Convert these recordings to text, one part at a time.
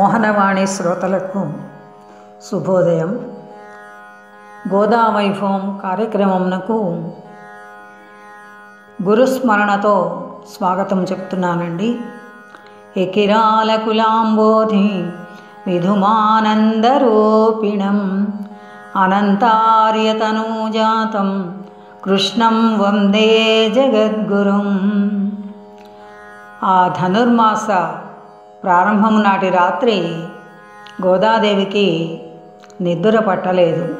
మోహనవాణి శ్రోతలకు శుభోదయం. గోదావైభవం కార్యక్రమంనకు గురుస్మరణతో స్వాగతం చెప్తున్నానండి. ఎకిరాల కులాంబోధి విధుమానందరూపిణం అనంతార్యతనూజాతం కృష్ణం వందే జగద్గురుం. ఆ ధనుర్మాస ప్రారంభం నాటి రాత్రి గోదాదేవికి నిద్ర పట్టలేదు.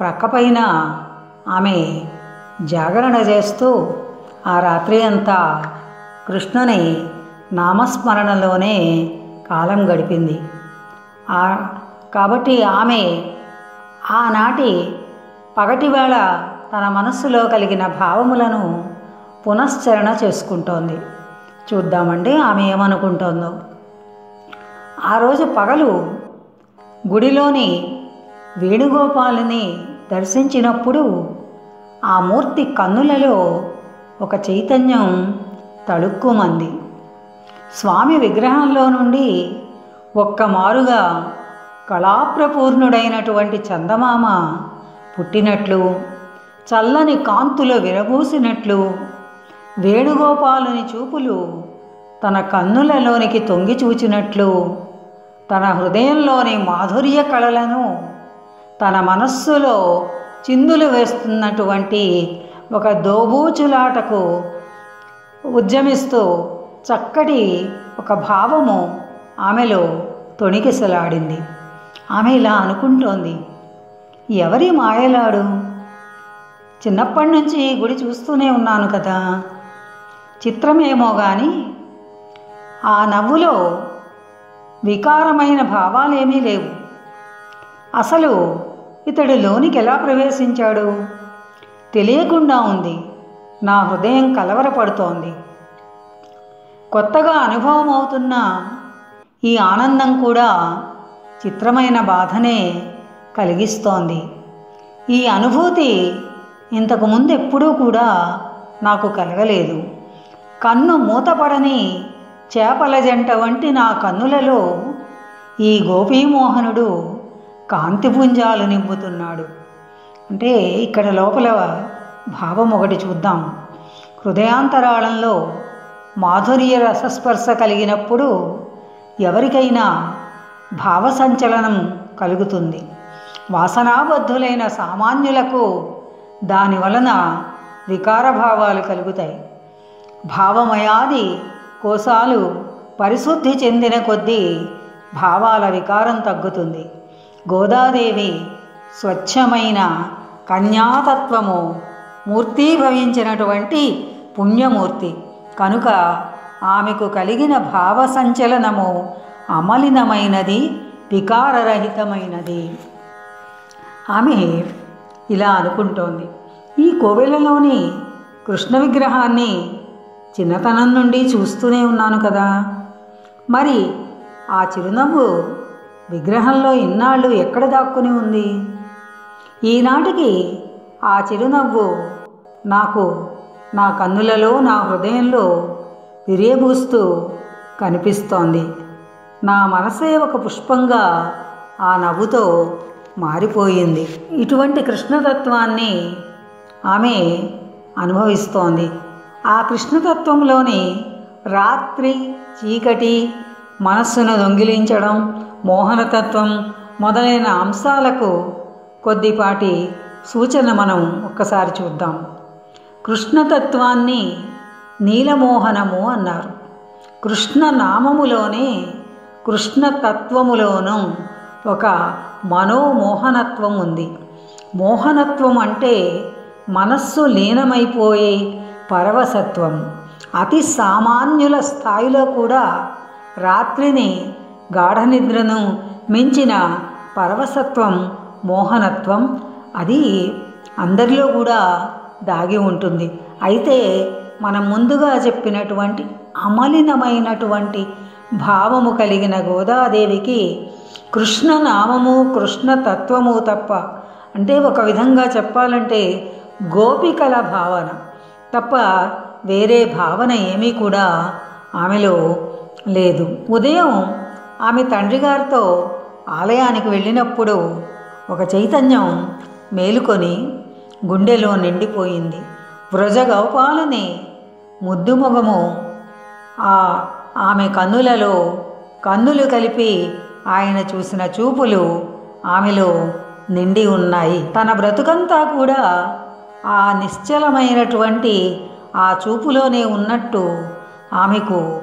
ప్రక్కపైన ఆమె జాగరణ చేస్తూ ఆ రాత్రి అంతా కృష్ణుని నామస్మరణలోనే కాలం గడిపింది. ఆ కాబట్టి ఆమె ఆనాటి పగటివేళ తన మనస్సులో కలిగిన భావములను పునశ్చరణ చేసుకుంటోంది. చూద్దామండి ఆమె ఏమనుకుంటోందో. ఆ రోజు పగలు గుడిలోని వేణుగోపాలుని దర్శించినప్పుడు ఆ మూర్తి కన్నులలో ఒక చైతన్యం తళుక్కుమంది. స్వామి విగ్రహంలో నుండి ఒక్క మారుగా కళాప్రపూర్ణుడైనటువంటి చందమామ పుట్టినట్లు చల్లని కాంతులో విరబూసినట్లు వేణుగోపాలుని చూపులు తన కన్నులలోనికి తొంగి చూచినట్లు తన హృదయంలోని మాధుర్య కళలను తన మనస్సులో చిందులు వేస్తున్నటువంటి ఒక దోబూచులాటకు ఉద్యమిస్తూ చక్కటి ఒక భావము ఆమెలో తొణికిసలాడింది. ఆమె ఇలా అనుకుంటోంది ఎవరి మాయలాడు? చిన్నప్పటి నుంచి గుడి చూస్తూనే ఉన్నాను కదా. చిత్రమేమో కానీ ఆ నవ్వులో వికారమైన భావాలేమీ లేవు. అసలు ఇతడు లోనికి ఎలా ప్రవేశించాడు? తెలియకుండా ఉంది. నా హృదయం కలవరపడుతోంది. కొత్తగా అనుభవం అవుతున్న ఈ ఆనందం కూడా చిత్రమైన బాధనే కలిగిస్తోంది. ఈ అనుభూతి ఇంతకు ముందు ఎప్పుడూ కూడా నాకు కలగలేదు. కన్ను మూతపడని చేపల జంట వంటి నా కన్నులలో ఈ గోపీమోహనుడు కాంతిపుంజాలు నింపుతున్నాడు. అంటే ఇక్కడ లోపల భావం ఒకటి చూద్దాం. హృదయాంతరాళంలో మాధుర్య రసస్పర్శ కలిగినప్పుడు ఎవరికైనా భావ సంచలనం కలుగుతుంది. వాసనాబద్ధులైన సామాన్యులకు దాని వలన వికారభావాలు కలుగుతాయి. భావమయాది కోశాలు పరిశుద్ధి చెందిన కొద్దీ భావాల వికారం తగ్గుతుంది. గోదాదేవి స్వచ్ఛమైన కన్యాతత్వము మూర్తీభవించినటువంటి పుణ్యమూర్తి. కనుక ఆమెకు కలిగిన భావ సంచలనము అమలినమైనది వికారరహితమైనది. ఆమె ఇలా అనుకుంటోంది. ఈ కోవెలలోని కృష్ణ విగ్రహాన్ని చిన్నతనం నుండి చూస్తూనే ఉన్నాను కదా. మరి ఆ చిరునవ్వు విగ్రహంలో ఇన్నాళ్ళు ఎక్కడ దాక్కుని ఉంది? ఈనాటికి ఆ చిరునవ్వు నాకు నా కన్నులలో నా హృదయంలో విరేబూస్తూ కనిపిస్తోంది. నా మనసే ఒక పుష్పంగా ఆ నవ్వుతో మారిపోయింది. ఇటువంటి కృష్ణతత్వాన్ని ఆమె అనుభవిస్తోంది. ఆ కృష్ణతత్వంలోని రాత్రి చీకటి మనస్సును దొంగిలించడం మోహనతత్వం మొదలైన అంశాలకు కొద్దిపాటి సూచన మనం ఒక్కసారి చూద్దాం. కృష్ణతత్వాన్ని నీలమోహనము అన్నారు. కృష్ణ నామములోనే కృష్ణతత్వములోనూ ఒక మనోమోహనత్వం ఉంది. మోహనత్వం అంటే మనస్సు లీనమైపోయే పరవసత్వం అతి సామాన్యుల స్థాయిలో కూడా రాత్రిని గాఢనిద్రను మించిన పరవసత్వం మోహనత్వం అది అందరిలో కూడా దాగి ఉంటుంది. అయితే మనం ముందుగా చెప్పినటువంటి అమలినమైనటువంటి భావము కలిగిన గోదాదేవికి కృష్ణ నామము తప్ప అంటే ఒక విధంగా చెప్పాలంటే గోపికల భావన. తప్ప వేరే భావన ఏమీ కూడా ఆమెలో లేదు. ఉదయం ఆమె తండ్రి గారితో ఆలయానికి వెళ్ళినప్పుడు ఒక చైతన్యం మేలుకొని గుండెలో నిండిపోయింది. వ్రజ గోపాలని ముద్దుముఖము ఆ ఆమె కన్నులలో కన్నులు కలిపి ఆయన చూసిన చూపులు ఆమెలో నిండి ఉన్నాయి. తన బ్రతుకంతా కూడా ఆ నిశ్చలమైనటువంటి ఆ చూపులోనే ఉన్నట్టు ఆమెకు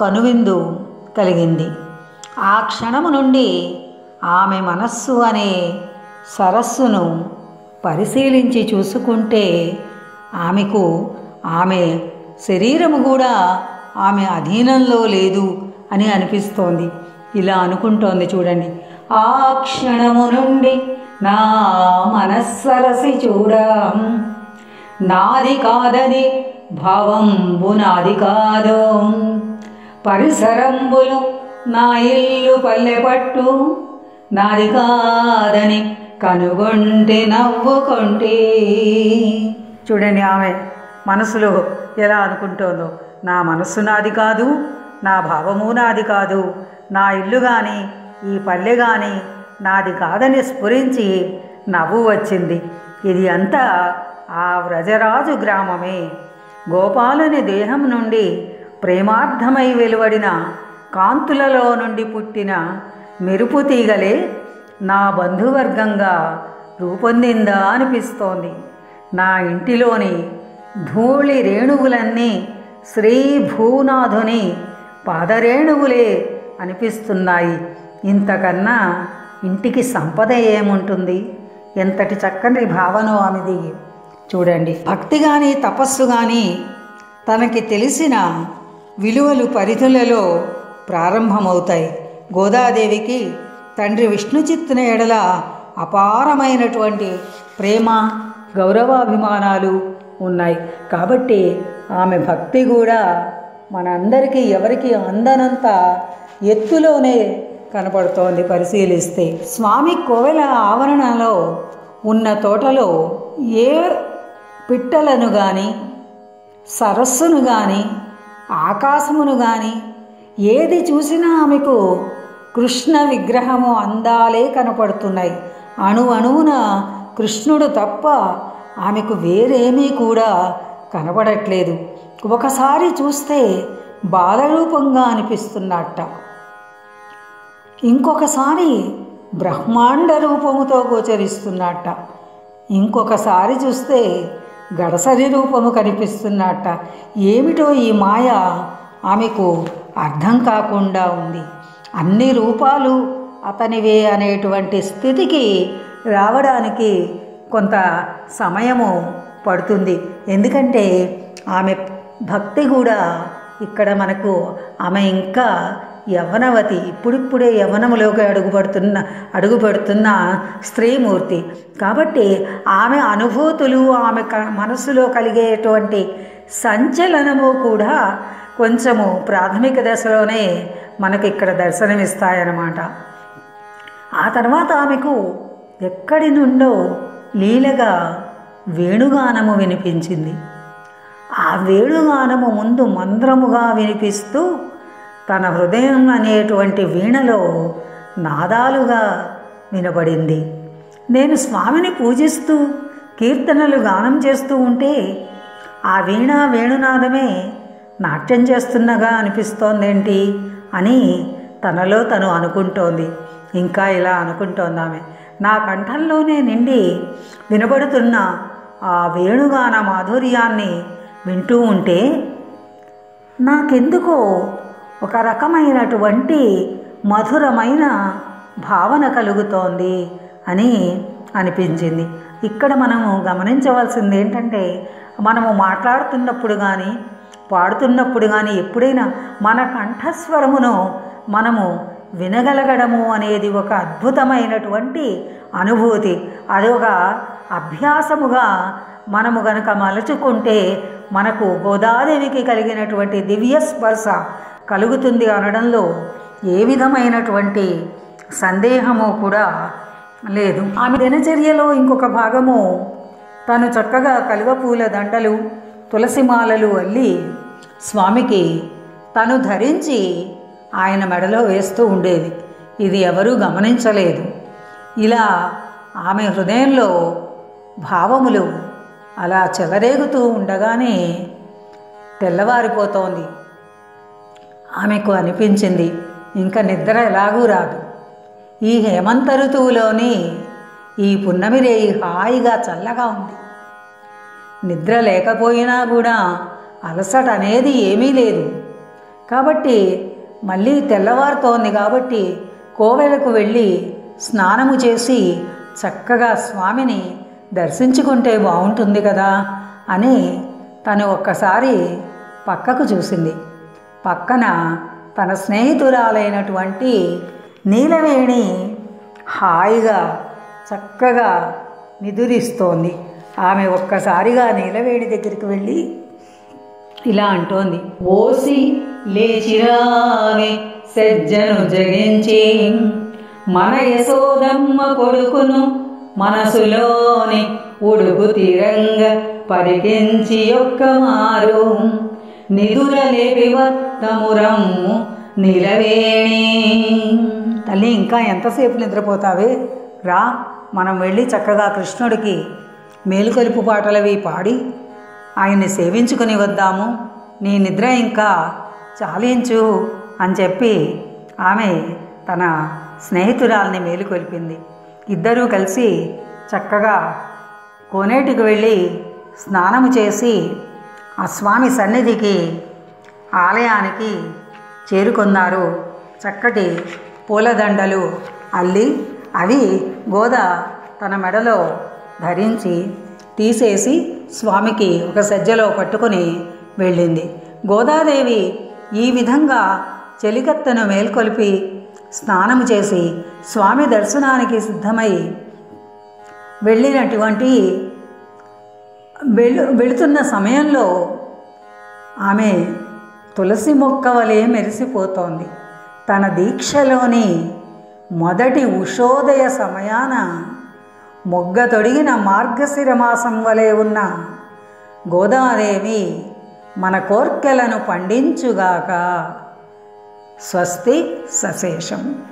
కనువిందు కలిగింది. ఆ క్షణము నుండి ఆమె మనస్సు అనే సరస్సును పరిశీలించి చూసుకుంటే ఆమెకు ఆమె శరీరము కూడా ఆమె అధీనంలో లేదు అని అనిపిస్తోంది. ఇలా అనుకుంటోంది చూడండి. ఆ క్షణము నుండి నా మనస్సరసి చూడ నాది కాదని భావంబు నాది కాదు. పరిసరంబులు నా ఇల్లు పల్లె పట్టు నాది కాదని కనుగొంటే నవ్వుకొంటే. చూడండి ఆమె మనసులో ఎలా అనుకుంటోందో. నా మనస్సు నాది కాదు నా భావము నాది కాదు. నా ఇల్లు కానీ ఈ పల్లె కానీ నాది కాదని స్ఫురించి నవ్వు వచ్చింది. ఇది అంతా ఆ వ్రజరాజు గ్రామమే. గోపాలుని దేహం నుండి ప్రేమార్థమై వెలువడిన కాంతులలో నుండి పుట్టిన మెరుపు తీగలే నా బంధువర్గంగా రూపొందిందా అనిపిస్తోంది. నా ఇంటిలోని ధూళి రేణువులన్నీ శ్రీ భూనాథుని పాదరేణువులే అనిపిస్తున్నాయి. ఇంతకన్నా ఇంటికి సంపద ఏముంటుంది? ఎంతటి చక్కని భావన ఆమెది. చూడండి భక్తి కానీ తపస్సు కానీ తనకి తెలిసిన విలువలు పరిధులలో ప్రారంభమవుతాయి. గోదాదేవికి తండ్రి విష్ణు చిత్తున ఎడల అపారమైనటువంటి ప్రేమ గౌరవాభిమానాలు ఉన్నాయి. కాబట్టి ఆమె భక్తి కూడా మనందరికీ ఎవరికి అందనంత ఎత్తులోనే కనపడుతోంది పరిశీలిస్తే. స్వామి కోవెల ఆవరణలో ఉన్న తోటలో ఏ పిట్టలను కానీ సరస్సును కానీ ఆకాశమును కానీ ఏది చూసినా ఆమెకు కృష్ణ విగ్రహము అందాలే కనపడుతున్నాయి. అణు అణువున కృష్ణుడు తప్ప ఆమెకు వేరేమీ కూడా కనపడట్లేదు. ఒకసారి చూస్తే బాలరూపంగా అనిపిస్తున్నట్ట. ఇంకొకసారి బ్రహ్మాండ రూపముతో గోచరిస్తున్నట్ట. ఇంకొకసారి చూస్తే గడసరి రూపము కనిపిస్తున్నట్ట. ఏమిటో ఈ మాయ ఆమెకు అర్థం కాకుండా ఉంది. అన్ని రూపాలు అతనివే అనేటువంటి స్థితికి రావడానికి కొంత సమయము పడుతుంది. ఎందుకంటే ఆమె భక్తి కూడా ఇక్కడ మనకు ఆమె ఇంకా యవ్వనవతి ఇప్పుడిప్పుడే యవ్వనములోకి అడుగుపడుతున్న అడుగుపడుతున్న స్త్రీమూర్తి. కాబట్టి ఆమె అనుభూతులు ఆమె క మనసులో కలిగేటువంటి సంచలనము కూడా కొంచెము ప్రాథమిక దశలోనే మనకి ఇక్కడ దర్శనమిస్తాయన్నమాట. ఆ తర్వాత ఆమెకు ఎక్కడి నుండో లీలగా వేణుగానము వినిపించింది. ఆ వేణుగానము ముందు మంద్రముగా వినిపిస్తూ తన హృదయం అనేటువంటి వీణలో నాదాలుగా వినబడింది. నేను స్వామిని పూజిస్తూ కీర్తనలు గానం చేస్తూ ఉంటే ఆ వీణ వేణునాదమే నాట్యం చేస్తున్నగా అనిపిస్తోందేంటి అని తనలో తను అనుకుంటోంది. ఇంకా ఇలా అనుకుంటోంది ఆమె నా కంఠంలోనే నిండి వినబడుతున్న ఆ వేణుగాన మాధుర్యాన్ని వింటూ ఉంటే నాకెందుకో ఒక రకమైనటువంటి మధురమైన భావన కలుగుతోంది అని అనిపించింది. ఇక్కడ మనము గమనించవలసింది ఏంటంటే మనము మాట్లాడుతున్నప్పుడు కానీ పాడుతున్నప్పుడు కానీ ఎప్పుడైనా మన కంఠస్వరమును మనము వినగలగడము అనేది ఒక అద్భుతమైనటువంటి అనుభూతి. అది ఒక అభ్యాసముగా మనము గనక మలుచుకుంటే మనకు గోదాదేవికి కలిగినటువంటి దివ్య స్పర్శ కలుగుతుంది అనడంలో ఏ విధమైనటువంటి సందేహము కూడా లేదు. ఆమె దినచర్యలో ఇంకొక భాగము తను చక్కగా కలువ పూల దండలు తులసి మాలలు అల్లి స్వామికి తను ధరించి ఆయన మెడలో వేస్తూ ఉండేది. ఇది ఎవరూ గమనించలేదు. ఇలా ఆమె హృదయంలో భావములు అలా చెలరేగుతూ ఉండగానే తెల్లవారిపోతోంది. ఆమెకు అనిపించింది. ఇంకా నిద్ర ఎలాగూ రాదు. ఈ హేమంత ఋతువులోని ఈ పున్నమి రేయి హాయిగా చల్లగా ఉంది. నిద్ర లేకపోయినా కూడా అలసట అనేది ఏమీ లేదు. కాబట్టి మళ్ళీ తెల్లవారుతోంది కాబట్టి కోవెలకు వెళ్ళి స్నానము చేసి చక్కగా స్వామిని దర్శించుకుంటే బాగుంటుంది కదా అని తను ఒక్కసారి పక్కకు చూసింది. పక్కన తన స్నేహితురాలైనటువంటి నీలవేణి హాయిగా చక్కగా నిదురిస్తోంది. ఆమె ఒక్కసారిగా నీలవేణి దగ్గరికి వెళ్ళి ఇలా అంటోంది. ఓసి లేచిరాని సజ్జను జగించి. మన యశోదమ్మ కొడుకును మనసులోని ఉడుగు తిరంగ పరికించి ఒక్క మారు నిదుర నిలవేణి. తల్లి ఇంకా ఎంతసేపు నిద్రపోతావే? రా మనం వెళ్ళి చక్కగా కృష్ణుడికి మేలుకొలుపు పాటలవి పాడి ఆయన్ని సేవించుకుని వద్దాము. నీ నిద్ర ఇంకా చాలించు అని చెప్పి ఆమె తన స్నేహితురాల్ని మేలుకొల్పింది. ఇద్దరూ కలిసి చక్కగా కోనేటికి వెళ్ళి స్నానము చేసి ఆ స్వామి సన్నిధికి ఆలయానికి చేరుకున్నారు చక్కటి పూలదండలు అల్లి అవి గోద తన మెడలో ధరించి తీసేసి స్వామికి ఒక సజ్జలో పట్టుకుని వెళ్ళింది. గోదాదేవి ఈ విధంగా చెలికత్తను మేల్కొలిపి స్నానము చేసి స్వామి దర్శనానికి సిద్ధమై వెళ్ళినటువంటి వెళు వెళుతున్న సమయంలో ఆమె తులసి మొక్క వలె మెరిసిపోతోంది. తన దీక్షలోని మొదటి ఉషోదయ సమయాన మొగ్గ తొడిగిన మార్గశిర మాసం వలె ఉన్న గోదాదేవి మన కోర్కెలను పండించుగాక. స్వస్తి సశేషం.